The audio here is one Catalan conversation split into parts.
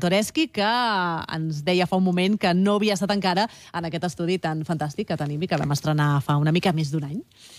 Toreski, que ens deia fa un moment que no havia estat encara en aquest estudi tan fantàstic que tenim i que vam estrenar fa una mica més d'un any.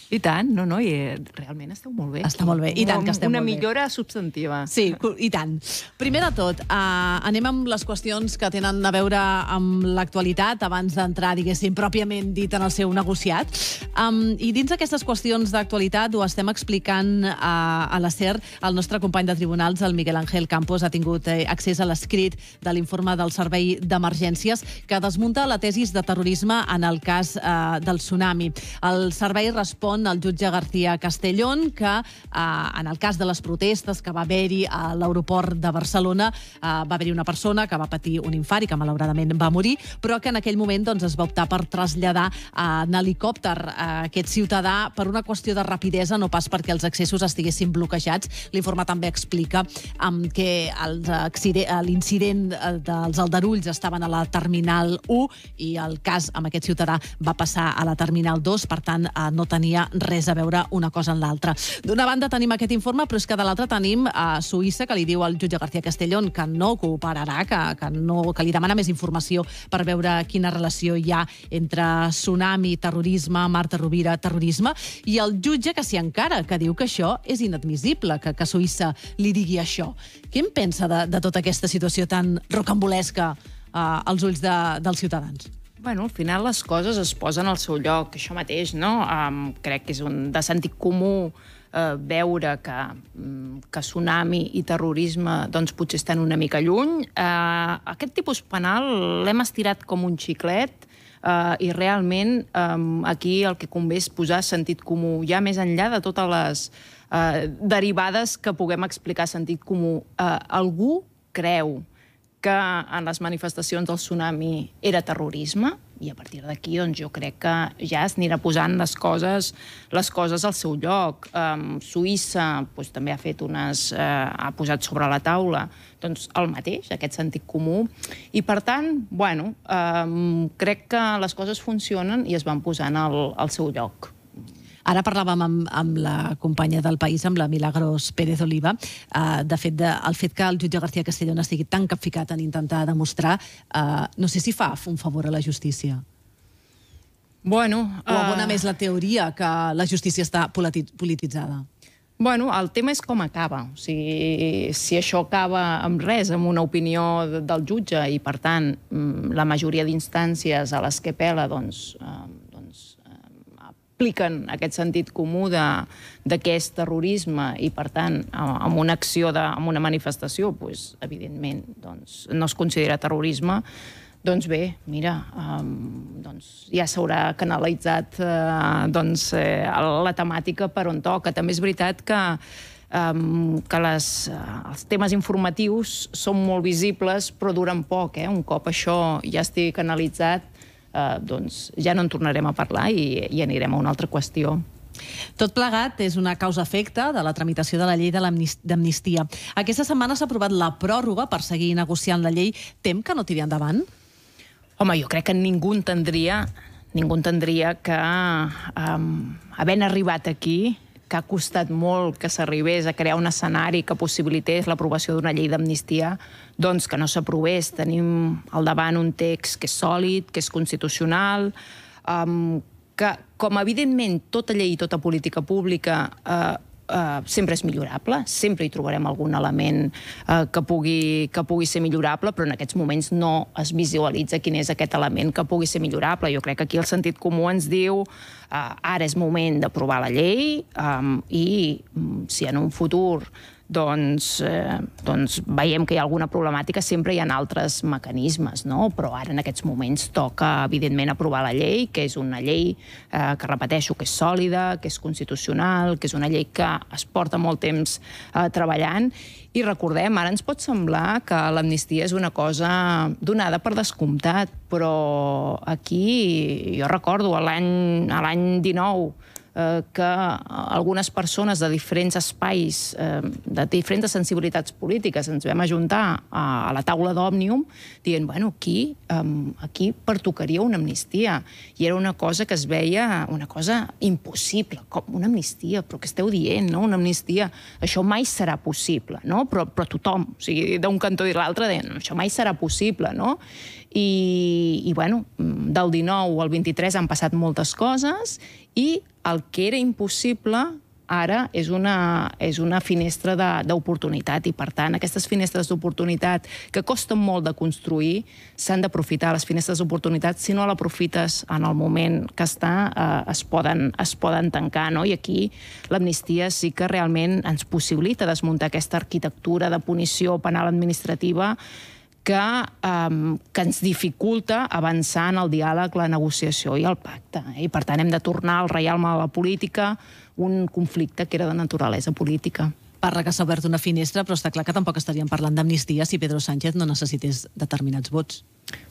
I tant, no, no, i eh, realment esteu molt bé. Està molt bé, i tant que estem Una molt bé. millora substantiva. Sí, i tant. Primer de tot, uh, anem amb les qüestions que tenen a veure amb l'actualitat abans d'entrar, diguéssim, pròpiament dit en el seu negociat. Um, I dins d'aquestes qüestions d'actualitat ho estem explicant uh, a la SER. El nostre company de tribunals, el Miguel Ángel Campos, ha tingut eh, accés a l'escrit de l'informe del Servei d'Emergències que desmunta la tesis de terrorisme en el cas eh, del tsunami. El servei respon al jutge García Castellón que eh, en el cas de les protestes que va haver-hi a l'aeroport de Barcelona eh, va haver-hi una persona que va patir un infart i que malauradament va morir, però que en aquell moment doncs, es va optar per traslladar eh, en helicòpter eh, aquest ciutadà per una qüestió de rapidesa, no pas perquè els accessos estiguessin bloquejats. L'informe també explica um, que eh, l'incident eh, dels aldarulls estaven a la Terminal 1 i el cas amb aquest ciutadà va passar a la Terminal 2, per tant, eh, no tenia res a veure una cosa amb l'altra. D'una banda tenim aquest informe, però és que de l'altra tenim a Suïssa, que li diu al jutge García Castellón que no cooperarà, que, que, no, que li demana més informació per veure quina relació hi ha entre tsunami, terrorisme, Marta Rovira, terrorisme, i el jutge que s'hi encara, que diu que això és inadmissible, que, que Suïssa li digui això. Què en pensa de, de tota aquesta situació tan rocambolesca eh, als ulls de, dels ciutadans? Bueno, al final les coses es posen al seu lloc, això mateix, no? Um, crec que és un de sentit comú uh, veure que, um, que tsunami i terrorisme doncs, potser estan una mica lluny. Uh, aquest tipus penal l'hem estirat com un xiclet uh, i realment um, aquí el que convé és posar sentit comú, ja més enllà de totes les uh, derivades que puguem explicar sentit comú. Uh, algú creu que en les manifestacions del tsunami era terrorisme i a partir d'aquí doncs, jo crec que ja es anirà posant les coses, les coses al seu lloc. Um, Suïssa doncs, també ha fet unes... Uh, ha posat sobre la taula doncs, el mateix, aquest sentit comú. I, per tant, bueno, um, crec que les coses funcionen i es van posant al, al seu lloc. Ara parlàvem amb, amb la companya del País, amb la Milagros Pérez Oliva, uh, de fet, de, el fet que el jutge García Castellón estigui tan capficat en intentar demostrar, uh, no sé si fa un favor a la justícia. Bueno, O abona eh, més la teoria que la justícia està politi- polititzada. Bueno, el tema és com acaba. O sigui, si això acaba amb res, amb una opinió de- del jutge, i per tant mm, la majoria d'instàncies a les que pela doncs, eh, doncs, eh, apliquen aquest sentit comú de, de què és terrorisme i, per tant, eh, amb una acció, de, amb una manifestació, doncs, evidentment, doncs, no es considera terrorisme, doncs bé, mira, um, doncs ja s'haurà canalitzat uh, doncs, eh, la temàtica per on toca. També és veritat que um, que les, uh, els temes informatius són molt visibles però duren poc. Eh? Un cop això ja estigui canalitzat, uh, doncs ja no en tornarem a parlar i, i anirem a una altra qüestió. Tot plegat és una causa-efecte de la tramitació de la llei d'amnistia. Aquesta setmana s'ha aprovat la pròrroga per seguir negociant la llei. Tem que no tiri endavant? Home, jo crec que ningú entendria, ningú entendria que, um, havent arribat aquí, que ha costat molt que s'arribés a crear un escenari que possibilités l'aprovació d'una llei d'amnistia, doncs que no s'aprovés. Tenim al davant un text que és sòlid, que és constitucional, um, que, com evidentment tota llei i tota política pública eh, eh, sempre és millorable, sempre hi trobarem algun element eh, que, pugui, que pugui ser millorable, però en aquests moments no es visualitza quin és aquest element que pugui ser millorable. Jo crec que aquí el sentit comú ens diu eh, ara és moment d'aprovar la llei eh, i mm, si en un futur doncs, eh, doncs veiem que hi ha alguna problemàtica, sempre hi ha altres mecanismes, no? però ara en aquests moments toca, evidentment, aprovar la llei, que és una llei eh, que repeteixo que és sòlida, que és constitucional, que és una llei que es porta molt temps eh, treballant, i recordem, ara ens pot semblar que l'amnistia és una cosa donada per descomptat, però aquí, jo recordo, l'any 19, eh, que algunes persones de diferents espais, eh, de diferents sensibilitats polítiques, ens vam ajuntar a, la taula d'Òmnium dient, bueno, aquí, aquí pertocaria una amnistia. I era una cosa que es veia una cosa impossible, com una amnistia, però què esteu dient, no? Una amnistia, això mai serà possible, no? Però, però tothom, o sigui, d'un cantó i l'altre deien, això mai serà possible, no? I, i bueno, del 19 al 23 han passat moltes coses i el que era impossible ara és una, és una finestra d'oportunitat i, per tant, aquestes finestres d'oportunitat que costen molt de construir s'han d'aprofitar. Les finestres d'oportunitat, si no l'aprofites en el moment que està, eh, es, poden, es poden tancar. No? I aquí l'amnistia sí que realment ens possibilita desmuntar aquesta arquitectura de punició penal administrativa que, um, que ens dificulta avançar en el diàleg, la negociació i el pacte. Eh? I, per tant, hem de tornar al reialme de la política, un conflicte que era de naturalesa política parla que s'ha obert una finestra, però està clar que tampoc estaríem parlant d'amnistia si Pedro Sánchez no necessités determinats vots.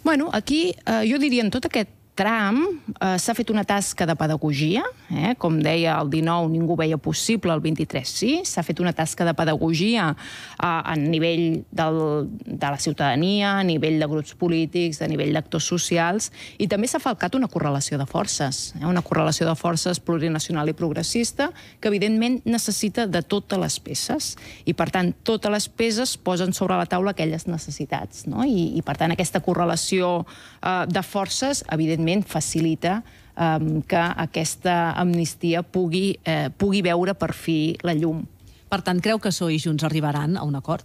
Bueno, aquí eh, jo diria en tot aquest tram eh, s'ha fet una tasca de pedagogia, eh? com deia el 19 ningú veia possible, el 23 sí, s'ha fet una tasca de pedagogia eh, a nivell del, de la ciutadania, a nivell de grups polítics, a nivell d'actors socials, i també s'ha falcat una correlació de forces, eh? una correlació de forces plurinacional i progressista que evidentment necessita de totes les peces, i per tant totes les peces posen sobre la taula aquelles necessitats, no? I, i per tant aquesta correlació eh, de forces evidentment evidentment, facilita eh, que aquesta amnistia pugui, eh, pugui veure per fi la llum. Per tant, creu que SOI i Junts arribaran a un acord?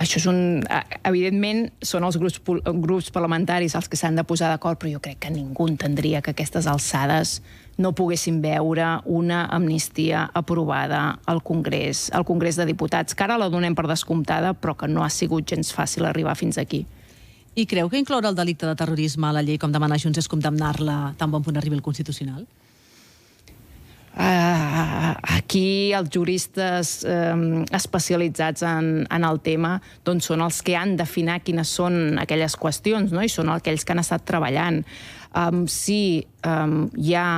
Això és un... Evidentment, són els grups, grups parlamentaris els que s'han de posar d'acord, però jo crec que ningú entendria que aquestes alçades no poguessin veure una amnistia aprovada al Congrés, al Congrés de Diputats, que ara la donem per descomptada, però que no ha sigut gens fàcil arribar fins aquí. I creu que incloure el delicte de terrorisme a la llei com demana Junts és condemnar-la tan bon punt arribi el Constitucional? Uh, aquí els juristes um, especialitzats en, en el tema doncs són els que han d'afinar quines són aquelles qüestions no? i són aquells que han estat treballant. Um, si um, hi ha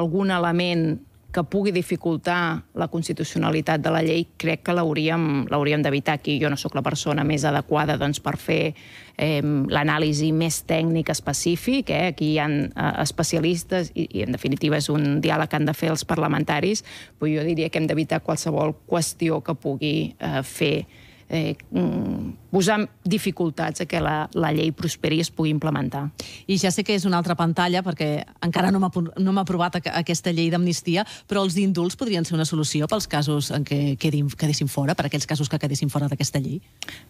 algun element que pugui dificultar la constitucionalitat de la llei, crec que l'hauríem d'evitar aquí. Jo no sóc la persona més adequada doncs, per fer eh, l'anàlisi més tècnic específic. Eh? Aquí hi ha eh, especialistes i, i, en definitiva, és un diàleg que han de fer els parlamentaris, però jo diria que hem d'evitar qualsevol qüestió que pugui eh, fer eh, mm, posar dificultats a que la, la llei prosperi i es pugui implementar. I ja sé que és una altra pantalla, perquè encara no m'ha no aprovat aquesta llei d'amnistia, però els indults podrien ser una solució pels casos en què quedin, quedessin fora, per aquells casos que quedessin fora d'aquesta llei?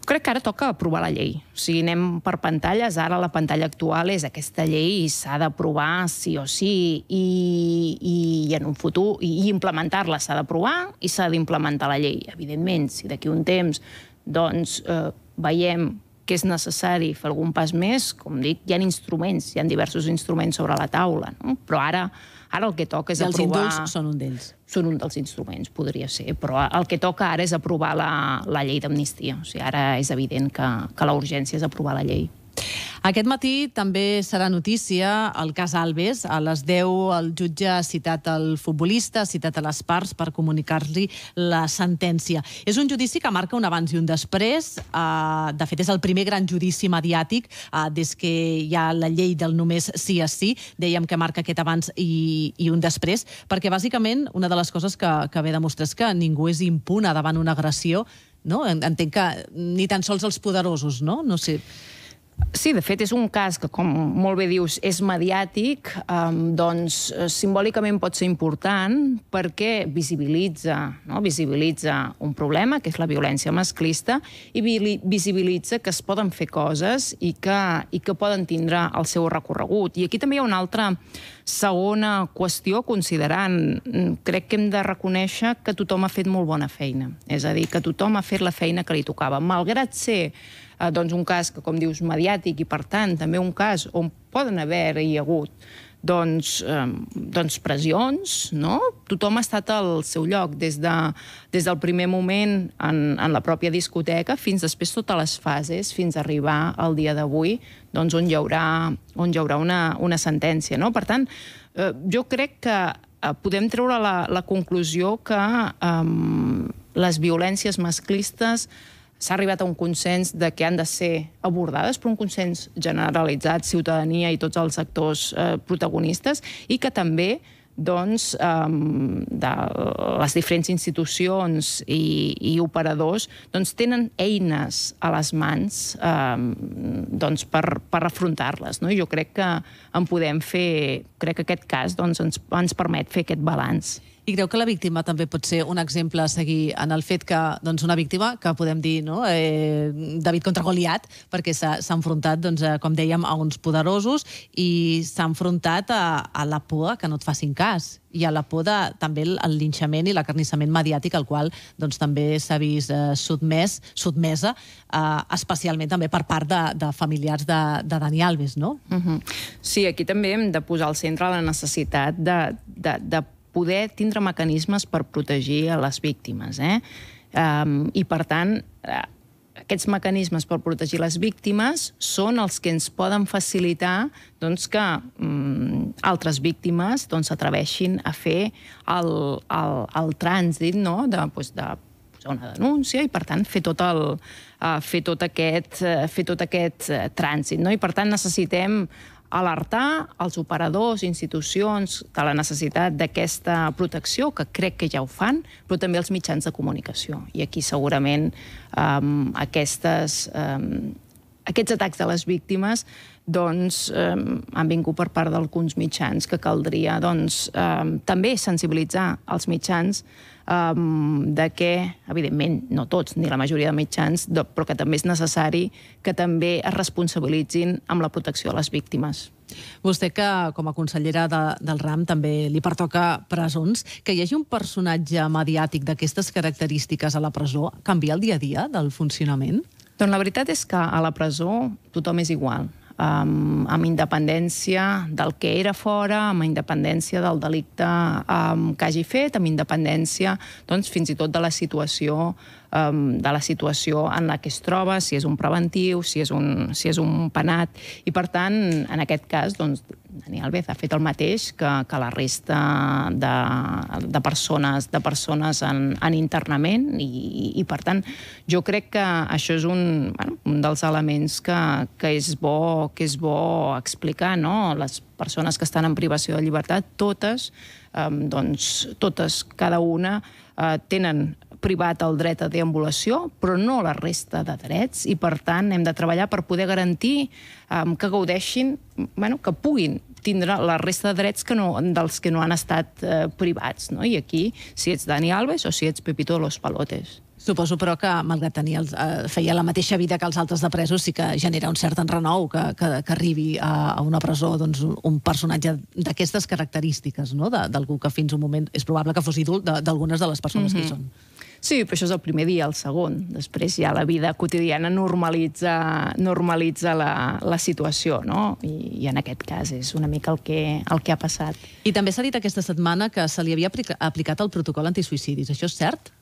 Crec que ara toca aprovar la llei. O sigui, anem per pantalles, ara la pantalla actual és aquesta llei i s'ha d'aprovar sí o sí, i, i, i en un futur, i, i implementar-la s'ha d'aprovar i s'ha d'implementar la llei. Evidentment, si d'aquí un temps doncs eh, veiem que és necessari fer algun pas més, com dic, hi ha instruments, hi ha diversos instruments sobre la taula, no? però ara, ara el que toca és I els aprovar... indults són un d'ells. Són un dels instruments, podria ser, però el que toca ara és aprovar la, la llei d'amnistia. O sigui, ara és evident que, que la urgència és aprovar la llei. Aquest matí també serà notícia el cas Alves. A les 10 el jutge ha citat el futbolista, ha citat a les parts per comunicar-li la sentència. És un judici que marca un abans i un després. Uh, de fet, és el primer gran judici mediàtic uh, des que hi ha la llei del només sí a sí. Dèiem que marca aquest abans i, i un després, perquè bàsicament una de les coses que, que ve demostrar és que ningú és impuna davant una agressió no? Entenc que ni tan sols els poderosos, no? No sé... Sí, de fet, és un cas que, com molt bé dius, és mediàtic, doncs eh, simbòlicament pot ser important perquè visibilitza, no? visibilitza un problema, que és la violència masclista, i visibilitza que es poden fer coses i que, i que poden tindre el seu recorregut. I aquí també hi ha una altra segona qüestió, considerant, mm, crec que hem de reconèixer que tothom ha fet molt bona feina. És a dir, que tothom ha fet la feina que li tocava. Malgrat ser eh, doncs un cas que, com dius, mediàtic i, per tant, també un cas on poden haver-hi hagut doncs, eh, doncs pressions, no? Tothom ha estat al seu lloc, des, de, des del primer moment en, en la pròpia discoteca fins després totes les fases, fins a arribar al dia d'avui, doncs on hi haurà, on hi haurà una, una sentència, no? Per tant, eh, jo crec que eh, podem treure la, la conclusió que eh, les violències masclistes s'ha arribat a un consens de que han de ser abordades per un consens generalitzat, ciutadania i tots els actors eh, protagonistes, i que també doncs, um, de les diferents institucions i, i operadors doncs, tenen eines a les mans um, doncs, per, per afrontar-les. No? Jo crec que en podem fer... Crec que aquest cas doncs, ens, ens permet fer aquest balanç. I creu que la víctima també pot ser un exemple a seguir en el fet que doncs, una víctima, que podem dir no? eh, David contra Goliat, perquè s'ha enfrontat, doncs, a, com dèiem, a uns poderosos i s'ha enfrontat a, a la por que no et facin cas i a la por de també el, linxament i l'acarnissament mediàtic al qual doncs, també s'ha vist eh, sotmès, sotmesa, eh, especialment també per part de, de familiars de, de Dani Alves, no? Uh -huh. Sí, aquí també hem de posar al centre la necessitat de, de, de poder tindre mecanismes per protegir a les víctimes. Eh? Um, I, per tant, uh, aquests mecanismes per protegir les víctimes són els que ens poden facilitar doncs, que um, altres víctimes doncs, s'atreveixin a fer el, el, el trànsit no? de, doncs, de posar una denúncia i, per tant, fer tot, el, uh, fer tot aquest, uh, fer tot aquest uh, trànsit. No? I, per tant, necessitem alertar els operadors, institucions, de la necessitat d'aquesta protecció, que crec que ja ho fan, però també els mitjans de comunicació. I aquí segurament um, aquestes, um, aquests atacs de les víctimes doncs, um, han vingut per part d'alguns mitjans que caldria doncs, um, també sensibilitzar els mitjans um, de que, evidentment, no tots, ni la majoria de mitjans, però que també és necessari que també es responsabilitzin amb la protecció de les víctimes. Vostè, que com a consellera de, del RAM també li pertoca presons, que hi hagi un personatge mediàtic d'aquestes característiques a la presó canvia el dia a dia del funcionament? Doncs la veritat és que a la presó tothom és igual um, amb independència del que era fora, amb independència del delicte um, que hagi fet, amb independència doncs, fins i tot de la situació um, de la situació en la que es troba, si és un preventiu, si és un, si és un penat, i per tant, en aquest cas, doncs, Dani Alves ha fet el mateix que, que la resta de, de persones, de persones en, en internament i, i, per tant, jo crec que això és un, bueno, un dels elements que, que, és bo, que és bo explicar, no? Les persones que estan en privació de llibertat, totes, eh, doncs, totes, cada una, eh, tenen privat el dret a deambulació, però no la resta de drets, i per tant hem de treballar per poder garantir um, que gaudeixin, bueno, que puguin tindre la resta de drets que no, dels que no han estat eh, privats. No? I aquí, si ets Dani Alves o si ets Pepito los Palotes. Suposo, però, que, malgrat tenir el, eh, feia la mateixa vida que els altres de presos, sí que genera un cert enrenou que, que, que arribi a, a una presó doncs, un personatge d'aquestes característiques, no? d'algú que fins un moment és probable que fos ídol d'algunes de, de les persones mm -hmm. que hi són. Sí, però això és el primer dia, el segon. Després ja la vida quotidiana normalitza, normalitza la, la situació, no? I, I en aquest cas és una mica el que, el que ha passat. I també s'ha dit aquesta setmana que se li havia aplicat el protocol antisuïcidis. Això és cert?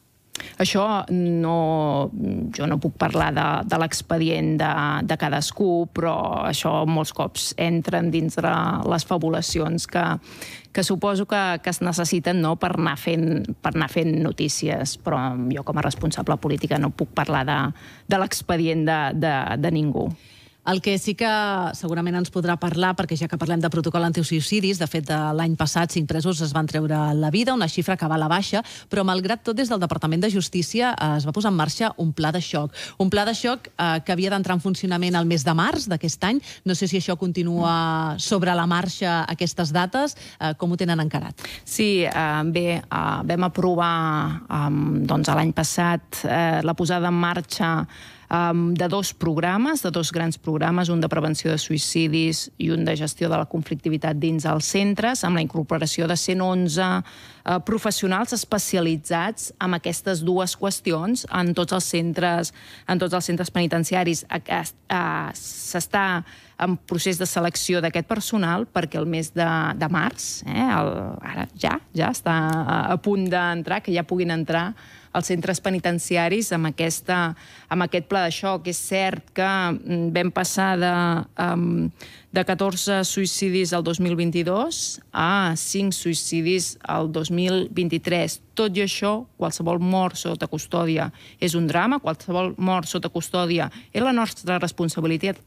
Això no... Jo no puc parlar de, de l'expedient de, de cadascú, però això molts cops entren dins de les fabulacions que, que suposo que, que es necessiten no, per, anar fent, per anar fent notícies, però jo com a responsable política no puc parlar de, de l'expedient de, de, de ningú. El que sí que segurament ens podrà parlar, perquè ja que parlem de protocol antisuïcidis, de fet, l'any passat cinc presos es van treure la vida, una xifra que va a la baixa, però malgrat tot, des del Departament de Justícia eh, es va posar en marxa un pla de xoc. Un pla de xoc eh, que havia d'entrar en funcionament el mes de març d'aquest any. No sé si això continua sobre la marxa aquestes dates. Eh, com ho tenen encarat? Sí, eh, bé, eh, vam aprovar eh, doncs, l'any passat eh, la posada en marxa um, de dos programes, de dos grans programes, un de prevenció de suïcidis i un de gestió de la conflictivitat dins els centres, amb la incorporació de 111 uh, eh, professionals especialitzats en aquestes dues qüestions en tots els centres, en tots els centres penitenciaris. S'està en procés de selecció d'aquest personal perquè el mes de, de març, eh, el, ara ja, ja està a punt d'entrar, que ja puguin entrar als centres penitenciaris amb, aquesta, amb aquest pla de xoc. És cert que mm, vam passar de, um, de 14 suïcidis al 2022 a 5 suïcidis al 2023. Tot i això, qualsevol mort sota custòdia és un drama, qualsevol mort sota custòdia és la nostra responsabilitat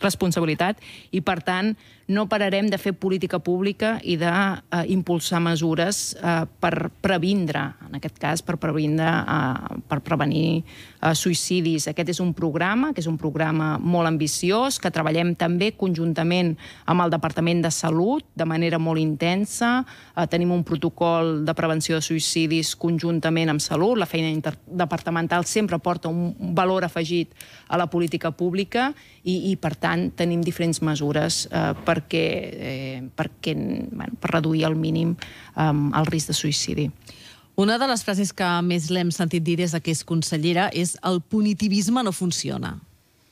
responsabilitat i, per tant, no pararem de fer política pública i d'impulsar uh, mesures uh, per previndre, en aquest cas, per previndre, uh, per prevenir uh, suïcidis. Aquest és un programa, que és un programa molt ambiciós, que treballem també conjuntament amb el Departament de Salut, de manera molt intensa. Uh, tenim un protocol de prevenció de suïcidis conjuntament amb Salut. La feina interdepartamental sempre porta un valor afegit a la política pública i, i per tant, tenim diferents mesures uh, per perquè, eh, perquè bueno, per reduir al mínim eh, el risc de suïcidi. Una de les frases que més l'hem sentit dir des que és consellera és el punitivisme no funciona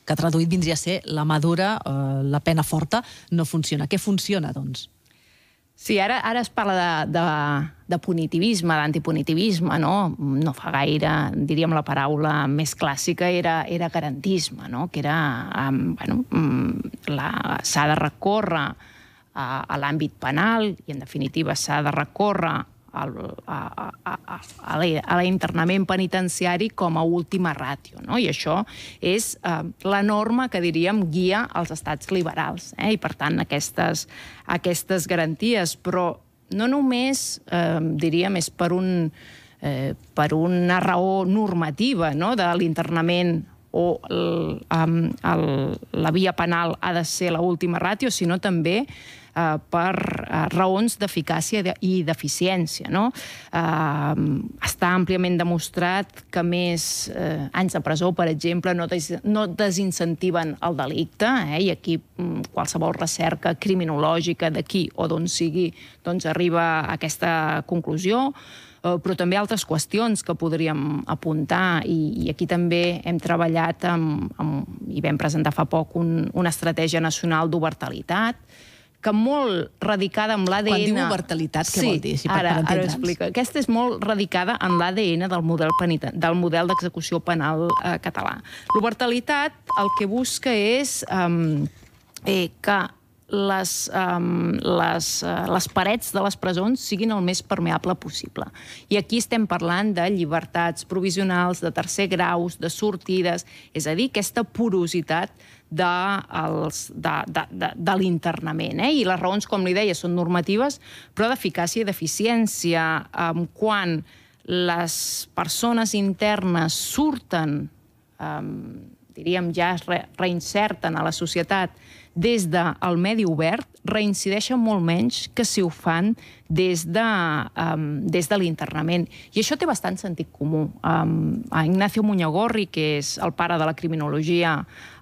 que traduït vindria a ser la madura, eh, la pena forta, no funciona. Què funciona, doncs? Sí, ara, ara es parla de, de, de punitivisme, d'antipunitivisme, no? No fa gaire, diríem la paraula més clàssica era, era garantisme, no? Que era, um, bueno, um, s'ha de recórrer a, a l'àmbit penal i, en definitiva, s'ha de recórrer a, a, a, a l'internament penitenciari com a última ràtio. No? I això és eh, la norma que, diríem, guia els estats liberals. Eh? I, per tant, aquestes, aquestes garanties. Però no només, eh, diríem, és per, un, eh, per una raó normativa no? de l'internament o el, el, la via penal ha de ser l'última ràtio, sinó també eh, per eh, raons d'eficàcia i d'eficiència. No? Eh, està àmpliament demostrat que més eh, anys de presó, per exemple, no, des, no desincentiven el delicte, eh? i aquí mm, qualsevol recerca criminològica d'aquí o d'on sigui doncs arriba a aquesta conclusió eh, però també altres qüestions que podríem apuntar i, i aquí també hem treballat amb, amb, i vam presentar fa poc un, una estratègia nacional d'obertalitat que molt radicada amb l'ADN... Quan diu obertalitat, què sí, vol dir? Sí, ara, ara ho explico. Aquesta és molt radicada en l'ADN del model peniten, del model d'execució penal eh, català. L'obertalitat el que busca és um, eh, que les, um, les, uh, les parets de les presons siguin el més permeable possible. I aquí estem parlant de llibertats provisionals, de tercer graus, de sortides, és a dir, aquesta porositat de, els, de, de, de, de l'internament. Eh? I les raons, com li deia, són normatives, però d'eficàcia i d'eficiència. Um, quan les persones internes surten, um, diríem, ja es re, reinserten a la societat des del medi obert reincideixen molt menys que si ho fan des de, um, des de l'internament. I això té bastant sentit comú. Um, a Ignacio Muñagorri, que és el pare de la criminologia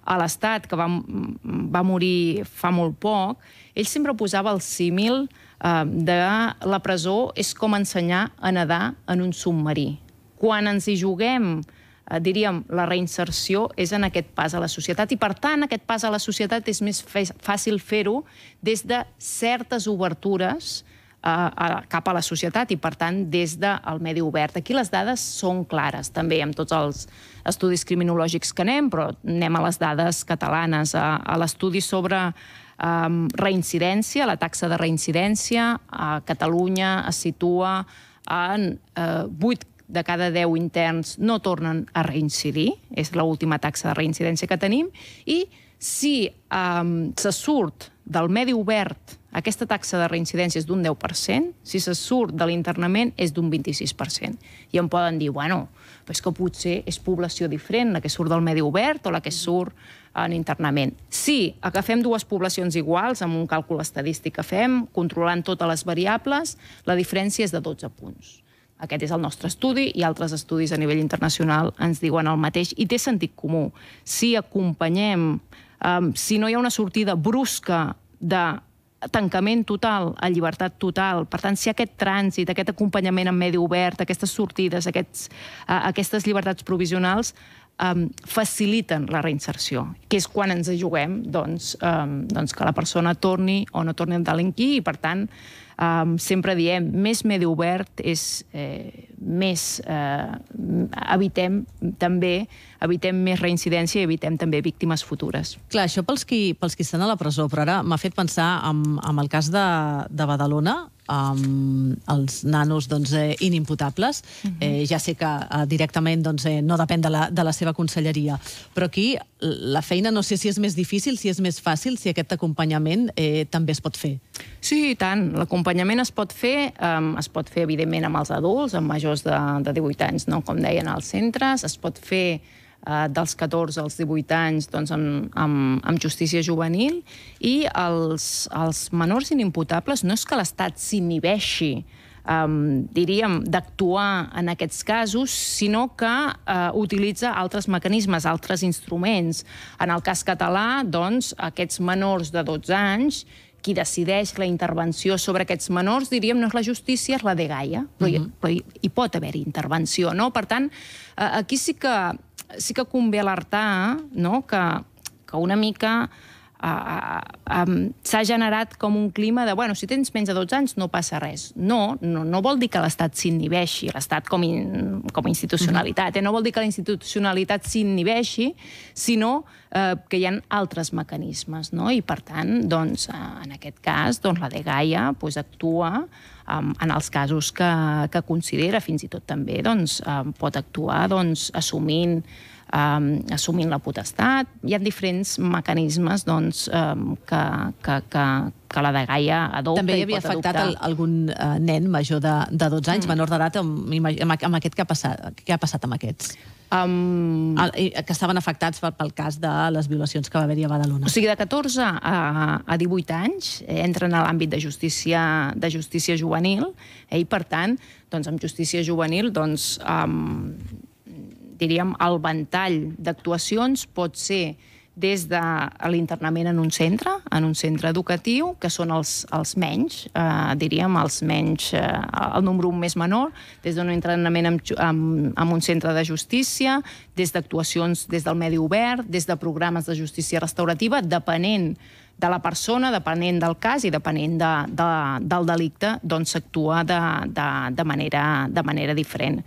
a l'Estat, que va, va morir fa molt poc, ell sempre posava el símil uh, de la presó és com ensenyar a nedar en un submarí. Quan ens hi juguem eh, diríem, la reinserció és en aquest pas a la societat i, per tant, aquest pas a la societat és més fàcil fer-ho des de certes obertures eh, a, cap a la societat i, per tant, des del medi obert. Aquí les dades són clares, també, amb tots els estudis criminològics que anem, però anem a les dades catalanes, a, a l'estudi sobre um, reincidència, la taxa de reincidència a Catalunya es situa en uh, 8 de cada 10 interns no tornen a reincidir, és l'última taxa de reincidència que tenim, i si um, se surt del medi obert aquesta taxa de reincidència és d'un 10%, si se surt de l'internament és d'un 26%. I em poden dir, bueno, però és que potser és població diferent, la que surt del medi obert o la que surt en internament. Si agafem dues poblacions iguals, amb un càlcul estadístic que fem, controlant totes les variables, la diferència és de 12 punts. Aquest és el nostre estudi i altres estudis a nivell internacional ens diuen el mateix i té sentit comú. Si acompanyem, um, si no hi ha una sortida brusca de tancament total, a llibertat total. Per tant, si aquest trànsit, aquest acompanyament en medi obert, aquestes sortides, aquests, uh, aquestes llibertats provisionals um, faciliten la reinserció, que és quan ens juguem doncs, um, doncs que la persona torni o no torni a delinquir i, per tant, Um, sempre diem, més medi obert és eh, més... Eh, evitem també evitem més reincidència i evitem també víctimes futures. Clar, això pels qui, pels qui estan a la presó, però ara m'ha fet pensar en, en el cas de, de Badalona, amb els nanos doncs, eh, inimputables. Uh mhm. -huh. eh, ja sé que eh, directament doncs, eh, no depèn de la, de la seva conselleria, però aquí la feina no sé si és més difícil, si és més fàcil, si aquest acompanyament eh, també es pot fer. Sí, i tant. L'acompanyament es pot fer, um, es pot fer evidentment amb els adults, amb majors de, de 18 anys, no? com deien als centres, es pot fer eh, dels 14 als 18 anys doncs, amb, amb, amb justícia juvenil i els, els menors inimputables no és que l'Estat s'inhibeixi um, diríem, d'actuar en aquests casos, sinó que uh, utilitza altres mecanismes, altres instruments. En el cas català, doncs, aquests menors de 12 anys qui decideix la intervenció sobre aquests menors, diríem, no és la justícia, és la de Gaia, però, uh -huh. hi, però hi, hi pot haver intervenció, no? Per tant, eh, aquí sí que sí que convé alertar no? que, que una mica s'ha generat com un clima de, bueno, si tens menys de 12 anys no passa res. No, no, no vol dir que l'Estat s'inhibeixi, l'Estat com, in, com a institucionalitat, eh? no vol dir que la institucionalitat s'inhibeixi, sinó eh, que hi ha altres mecanismes, no? I per tant, doncs, eh, en aquest cas, doncs, la de Gaia pues, actua en els casos que, que considera, fins i tot també doncs, pot actuar doncs, assumint um, assumint la potestat. Hi ha diferents mecanismes doncs, um, que, que, que, que la de Gaia adopta També hi havia afectat el, algun uh, nen major de, de 12 anys, mm. menor d'edat, amb, amb, amb aquest que ha passat, què ha passat amb aquests? Um... El, que estaven afectats pel, pel cas de les violacions que va haver-hi a Badalona. O sigui, de 14 a, a 18 anys eh, entren a l'àmbit de justícia, de justícia juvenil eh, i, per tant, doncs, amb justícia juvenil doncs, um, diríem, el ventall d'actuacions pot ser des de l'internament en un centre, en un centre educatiu, que són els, els menys, eh, diríem, els menys, eh, el número més menor, des d'un internament en, en, en un centre de justícia, des d'actuacions des del medi obert, des de programes de justícia restaurativa, depenent de la persona, depenent del cas i depenent de, de, del delicte, doncs s'actua de, de, de, manera, de manera diferent.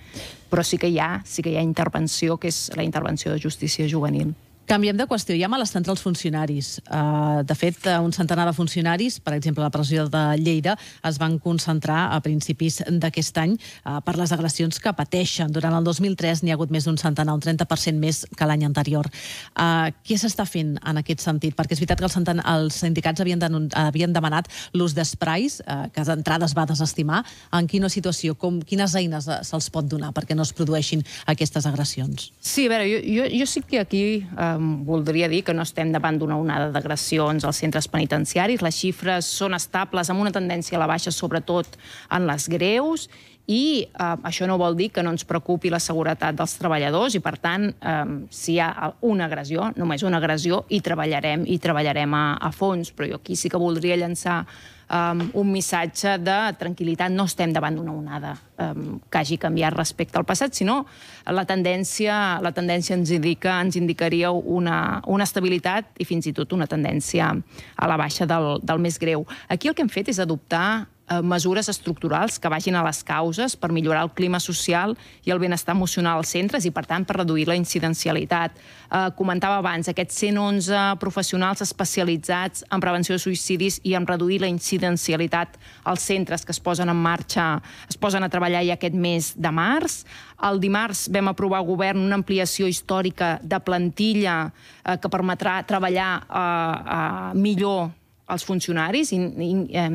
Però sí que hi ha, sí que hi ha intervenció, que és la intervenció de justícia juvenil. Canviem de qüestió. Ja mal estan els funcionaris. Uh, de fet, uh, un centenar de funcionaris, per exemple, la pressió de Lleida, es van concentrar a principis d'aquest any uh, per les agressions que pateixen. Durant el 2003 n'hi ha hagut més d'un centenar, un 30% més que l'any anterior. Què s'està fent en aquest sentit? Perquè és veritat que els, els sindicats havien, havien demanat l'ús d'esprais, que d'entrada es va desestimar. En quina situació, com, quines eines se'ls pot donar perquè no es produeixin aquestes agressions? Sí, a veure, jo, jo, jo sí que aquí... Uh, voldria dir que no estem davant d'una onada d'agressions als centres penitenciaris. Les xifres són estables, amb una tendència a la baixa, sobretot en les greus, i eh, això no vol dir que no ens preocupi la seguretat dels treballadors i, per tant, eh, si hi ha una agressió, només una agressió, i treballarem i treballarem a, a fons. Però jo aquí sí que voldria llançar um, un missatge de tranquil·litat. No estem davant d'una onada um, que hagi canviat respecte al passat, sinó la tendència, la tendència ens, indica, ens indicaria una, una estabilitat i fins i tot una tendència a la baixa del, del més greu. Aquí el que hem fet és adoptar mesures estructurals que vagin a les causes per millorar el clima social i el benestar emocional als centres i, per tant, per reduir la incidencialitat. Eh, comentava abans, aquests 111 professionals especialitzats en prevenció de suïcidis i en reduir la incidencialitat als centres que es posen en marxa, es posen a treballar ja aquest mes de març. El dimarts vam aprovar al govern una ampliació històrica de plantilla eh, que permetrà treballar eh, eh, millor els funcionaris, i, i, eh,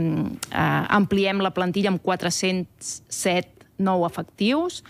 ampliem la plantilla amb 407 nou efectius,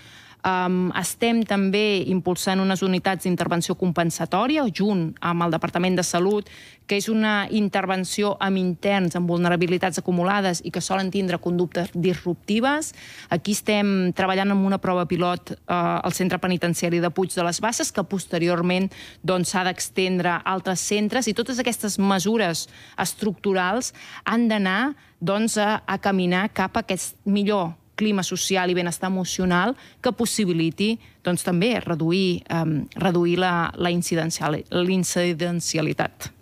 Um, estem també impulsant unes unitats d'intervenció compensatòria junt amb el Departament de Salut, que és una intervenció amb interns amb vulnerabilitats acumulades i que solen tindre conductes disruptives. Aquí estem treballant amb una prova pilot uh, al centre penitenciari de Puig de les Basses, que posteriorment doncs, s'ha doncs, d'extendre a altres centres i totes aquestes mesures estructurals han d'anar doncs, a, a caminar cap a aquest millor clima social i benestar emocional que possibiliti doncs, també reduir, um, reduir la, la incidencialitat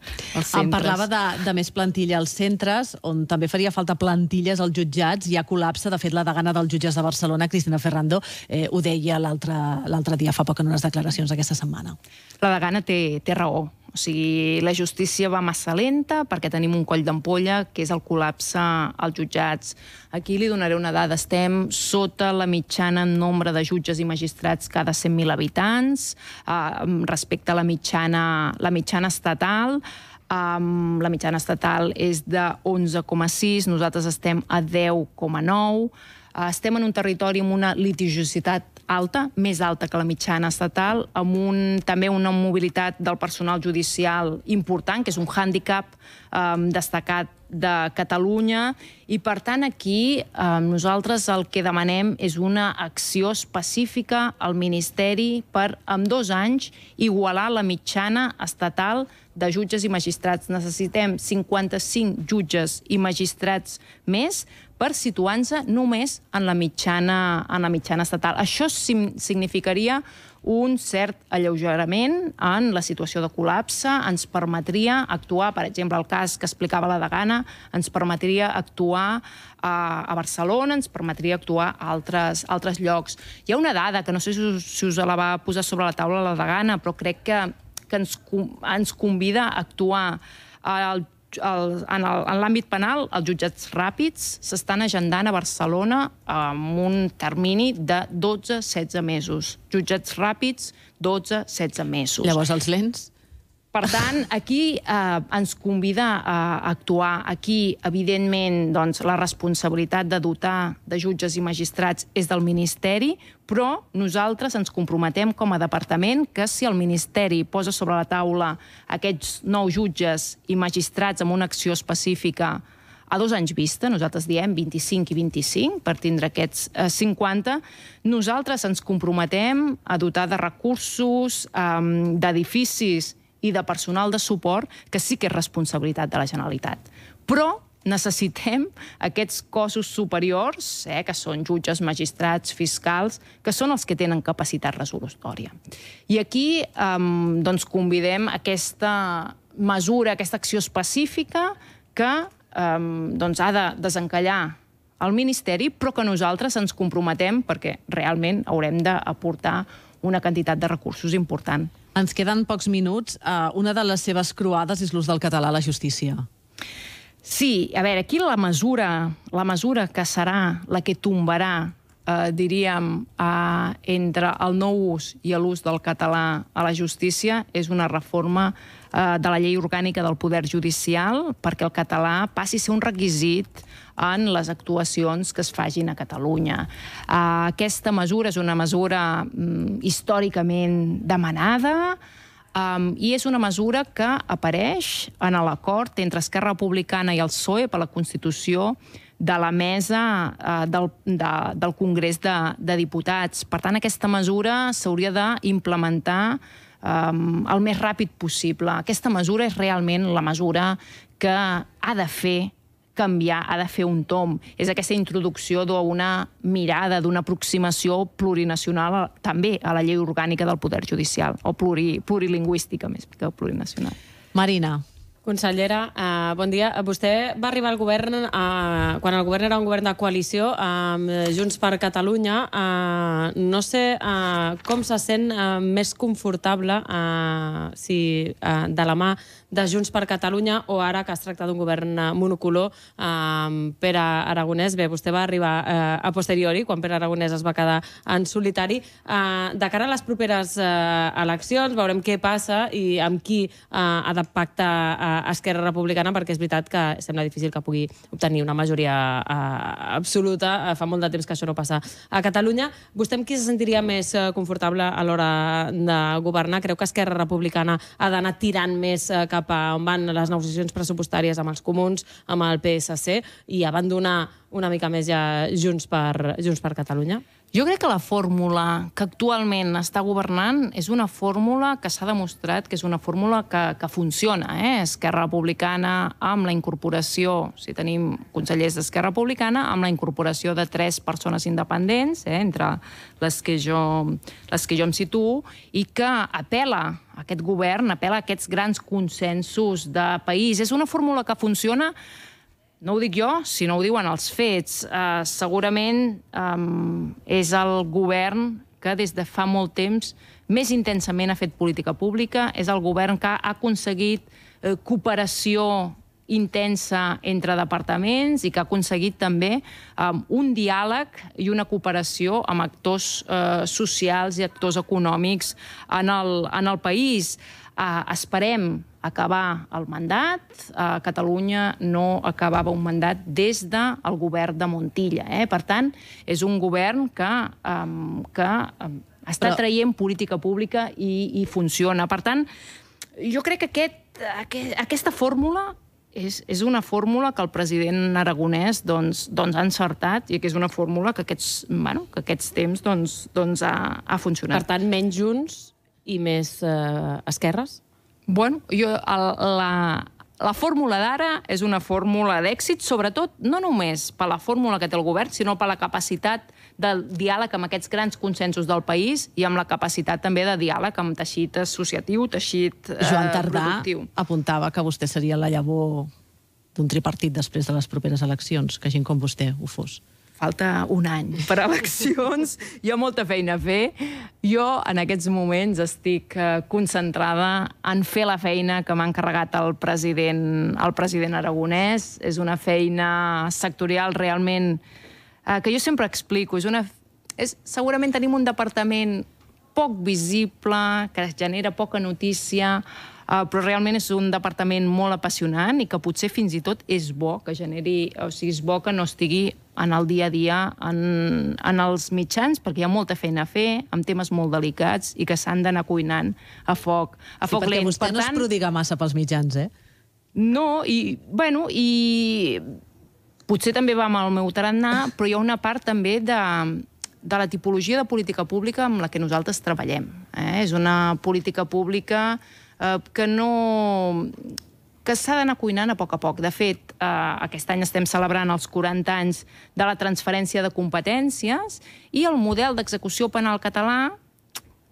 Em parlava de, de més plantilla als centres, on també faria falta plantilles als jutjats. Hi ha col·lapse. De fet, la degana dels jutges de Barcelona, Cristina Ferrando, eh, ho deia l'altre dia, fa poc, en unes declaracions aquesta setmana. La degana té, té raó. O sigui, la justícia va massa lenta perquè tenim un coll d'ampolla, que és el col·lapse als jutjats. Aquí li donaré una dada. Estem sota la mitjana en nombre de jutges i magistrats cada 100.000 habitants, eh, respecte a la mitjana, la mitjana estatal. Um, la mitjana estatal és de 11,6, nosaltres estem a 10,9. Uh, estem en un territori amb una litigiositat alta, més alta que la mitjana estatal, amb un, també una mobilitat del personal judicial important, que és un hàndicap eh, destacat de Catalunya, i per tant aquí eh, nosaltres el que demanem és una acció específica al Ministeri per, en dos anys, igualar la mitjana estatal de jutges i magistrats. Necessitem 55 jutges i magistrats més per situar-nos només en la mitjana, en la mitjana estatal. Això significaria un cert alleugerament en la situació de col·lapse, ens permetria actuar, per exemple, el cas que explicava la Degana, ens permetria actuar a, a Barcelona, ens permetria actuar a altres, altres llocs. Hi ha una dada que no sé si us, si us la va posar sobre la taula la Degana, però crec que, que ens, ens convida a actuar al el, en l'àmbit penal, els jutjats ràpids s'estan agendant a Barcelona amb un termini de 12-16 mesos. Jutjats ràpids, 12-16 mesos. Llavors, els lents? Per tant, aquí eh, ens convida a actuar. Aquí, evidentment, doncs, la responsabilitat de dotar de jutges i magistrats és del Ministeri, però nosaltres ens comprometem com a departament que si el Ministeri posa sobre la taula aquests nous jutges i magistrats amb una acció específica a dos anys vista, nosaltres diem 25 i 25, per tindre aquests eh, 50, nosaltres ens comprometem a dotar de recursos, eh, d'edificis i de personal de suport que sí que és responsabilitat de la Generalitat. Però necessitem aquests cossos superiors, eh, que són jutges, magistrats, fiscals, que són els que tenen capacitat resolutòria. I aquí eh, doncs convidem aquesta mesura, aquesta acció específica que eh, doncs ha de desencallar el Ministeri, però que nosaltres ens comprometem perquè realment haurem d'aportar una quantitat de recursos important. Ens queden pocs minuts. Uh, una de les seves croades és l'ús del català a la justícia. Sí, a veure, aquí la mesura, la mesura que serà la que tombarà, eh, diríem, eh, entre el nou ús i l'ús del català a la justícia és una reforma eh, de la llei orgànica del Poder Judicial perquè el català passi a ser un requisit en les actuacions que es fagin a Catalunya. Uh, aquesta mesura és una mesura um, històricament demanada, Um, I és una mesura que apareix en l'acord entre Esquerra Republicana i el PSOE per la Constitució de la mesa uh, del, de, del Congrés de, de Diputats. Per tant, aquesta mesura s'hauria d'implementar um, el més ràpid possible. Aquesta mesura és realment la mesura que ha de fer canviar, ha de fer un tom. És aquesta introducció d'una mirada, d'una aproximació plurinacional també a la llei orgànica del Poder Judicial, o pluri, plurilingüística més que plurinacional. Marina. Consellera, eh, bon dia. Vostè va arribar al govern, eh, quan el govern era un govern de coalició, amb eh, Junts per Catalunya. Eh, no sé eh, com se sent eh, més confortable eh, si, eh, de la mà de Junts per Catalunya o ara que es tracta d'un govern eh, monocolor eh, Pere Aragonès. Bé, vostè va arribar eh, a posteriori, quan Pere Aragonès es va quedar en solitari. Eh, de cara a les properes eh, eleccions, veurem què passa i amb qui eh, ha de pactar eh, Esquerra Republicana, perquè és veritat que sembla difícil que pugui obtenir una majoria eh, absoluta. Eh, fa molt de temps que això no passa a Catalunya. Vostè amb qui se sentiria més eh, confortable a l'hora de governar? Creu que Esquerra Republicana ha d'anar tirant més cap a on van les negociacions pressupostàries amb els comuns, amb el PSC, i abandonar una mica més ja Junts per, Junts per Catalunya? Jo crec que la fórmula que actualment està governant és una fórmula que s'ha demostrat que és una fórmula que, que funciona. Eh? Esquerra Republicana amb la incorporació, si tenim consellers d'Esquerra Republicana, amb la incorporació de tres persones independents, eh? entre les que, jo, les que jo em situo, i que apela aquest govern, apela a aquests grans consensos de país. És una fórmula que funciona no ho dic jo, si no ho diuen els fets. Uh, segurament um, és el govern que des de fa molt temps més intensament ha fet política pública, és el govern que ha aconseguit uh, cooperació intensa entre departaments i que ha aconseguit també um, un diàleg i una cooperació amb actors uh, socials i actors econòmics en el, en el país. Uh, esperem acabar el mandat. A Catalunya no acabava un mandat des del de govern de Montilla. Eh? Per tant, és un govern que, um, que um, està Però... traient política pública i, i funciona. Per tant, jo crec que aquest, aquest, aquesta fórmula és, és una fórmula que el president aragonès doncs, doncs ha encertat i que és una fórmula que aquests, bueno, que aquests temps doncs, doncs ha, ha funcionat. Per tant, menys Junts i més eh, esquerres? Bueno, jo, el, la, la fórmula d'ara és una fórmula d'èxit, sobretot no només per la fórmula que té el govern, sinó per la capacitat del diàleg amb aquests grans consensos del país i amb la capacitat també de diàleg amb teixit associatiu, teixit eh, Joan Tardà productiu. apuntava que vostè seria la llavor d'un tripartit després de les properes eleccions, que gent com vostè ho fos falta un any per a eleccions, hi ha molta feina a fer. Jo, en aquests moments, estic eh, concentrada en fer la feina que m'ha encarregat el president, el president aragonès. És una feina sectorial realment eh, que jo sempre explico. És una, és, segurament tenim un departament poc visible, que genera poca notícia, uh, però realment és un departament molt apassionant i que potser fins i tot és bo que generi, o sigui, és bo que no estigui en el dia a dia en, en els mitjans, perquè hi ha molta feina a fer, amb temes molt delicats i que s'han d'anar cuinant a foc, a sí, foc lent. vostè per no tant, es prodiga massa pels mitjans, eh? No, i, bueno, i potser també va amb el meu tarannà, però hi ha una part també de, de la tipologia de política pública amb la que nosaltres treballem. Eh? És una política pública eh, que no que s'ha d'anar cuinant a poc a poc. De fet, eh, aquest any estem celebrant els 40 anys de la transferència de competències i el model d'execució penal català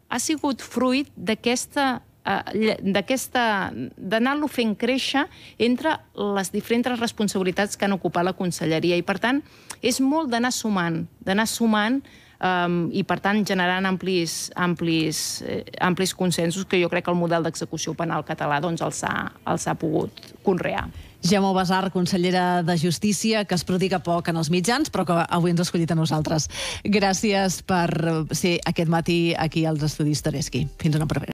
ha sigut fruit d'aquesta eh, d'aquesta d'anar-lo fent créixer entre les diferents responsabilitats que han ocupat la conselleria i per tant és molt d'anar sumant d'anar sumant um, i, per tant, generant amplis, amplis, eh, amplis consensos que jo crec que el model d'execució penal català doncs, els, ha, ha pogut conrear. Gemma Basar, consellera de Justícia, que es prodiga poc en els mitjans, però que avui ens ha escollit a nosaltres. Gràcies per ser aquest matí aquí als Estudis Tereschi. Fins una propera.